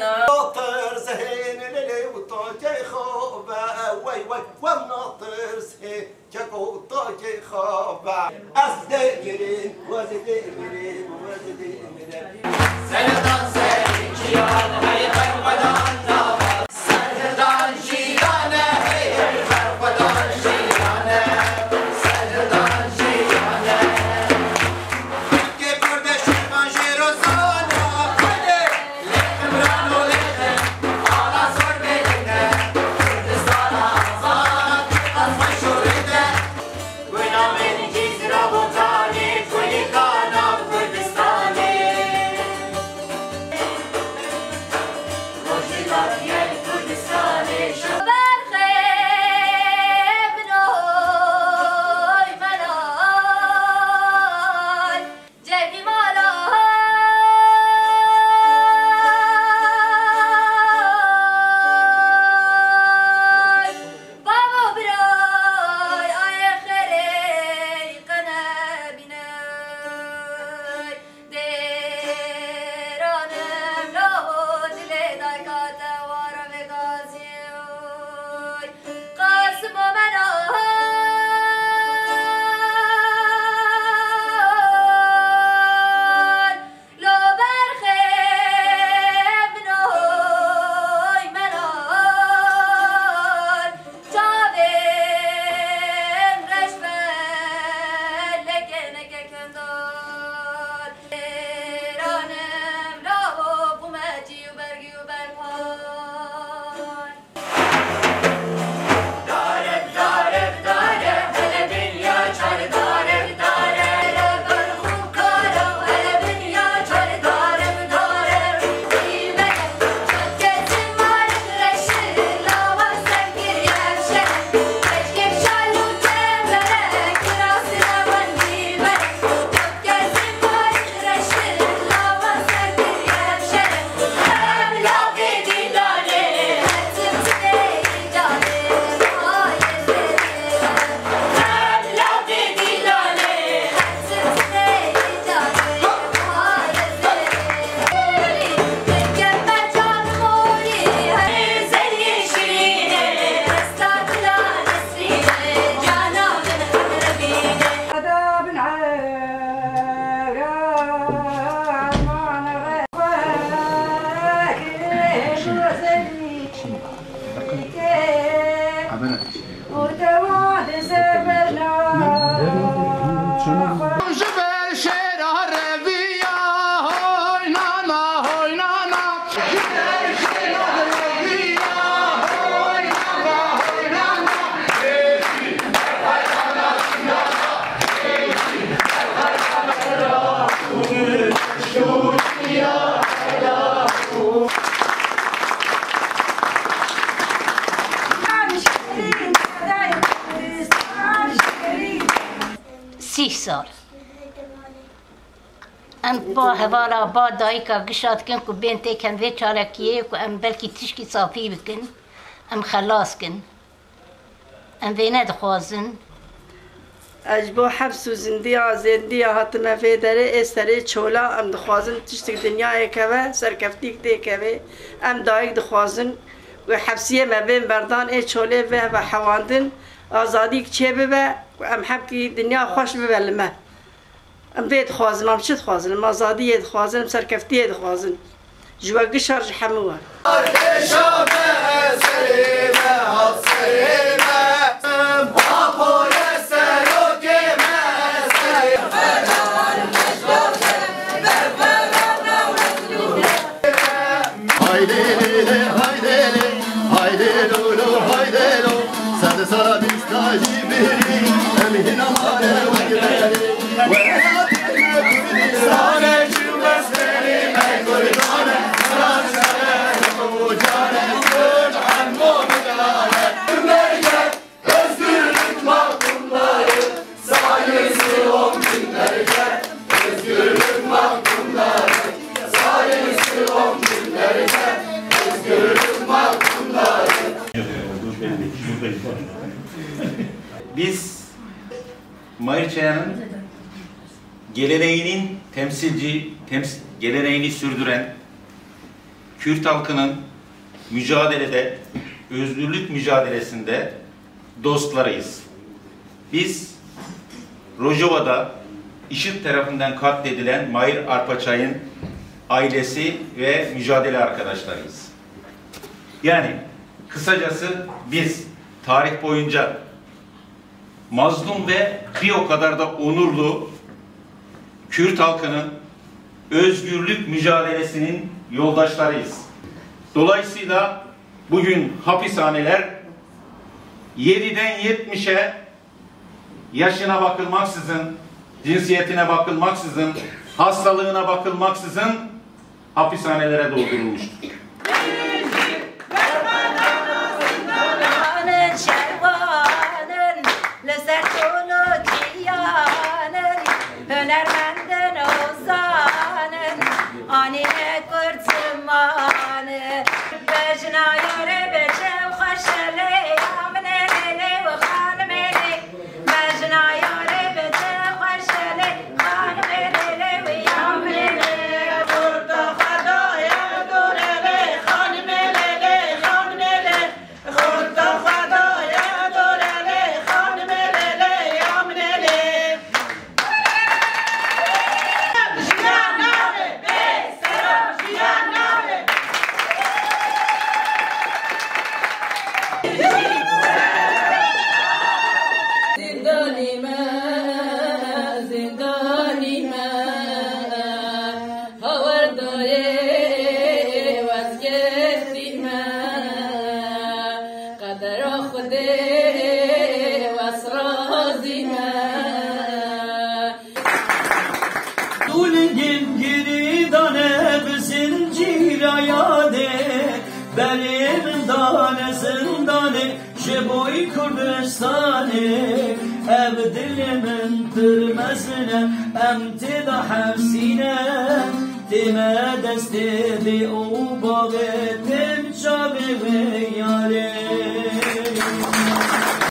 ناطر زين للي وطاجي خوبا وي وي وناطر زين جاكو طاجي خوبا أصدق مرين وزدي مرين وزدي مرين که سال ام با هوالا با دایکا گشاد کن که بین تکن وی چارکیه که ام بلکی تشکی صافی بکن ام خلاص کن. ام وی ندخوازن. اجبو حبس و زندی زندی هاتم في دره استره چولا ام دخوازن تشتك دنیا كوا سركفتيك دي كوا ام دايك دخوازن و حبسیه ما بين بردان ای چوله و حواندن. آزادی چه ببه؟ ام هم که دنیا خوش ببلمه ام بید خوازم ام چه خوازم آزادی دید خوازم سرکفتی دید خوازم جوگی شارج حموه Biz Mayırçaya'nın geleneğinin temsilci, tems geleneğini sürdüren Kürt halkının mücadelede, özgürlük mücadelesinde dostlarıyız. Biz Rojava'da IŞİD tarafından katledilen Mayır Arpaçay'ın ailesi ve mücadele arkadaşlarıyız. Yani kısacası biz tarih boyunca mazlum ve bir o kadar da onurlu Kürt halkının özgürlük mücadelesinin yoldaşlarıyız. Dolayısıyla bugün hapishaneler 7'den 70'e yaşına bakılmaksızın, cinsiyetine bakılmaksızın, hastalığına bakılmaksızın hapishanelere doldurulmuştur. Kürdistan'ı Ev dilimin tırmesine Emtida hepsine Time desti bi o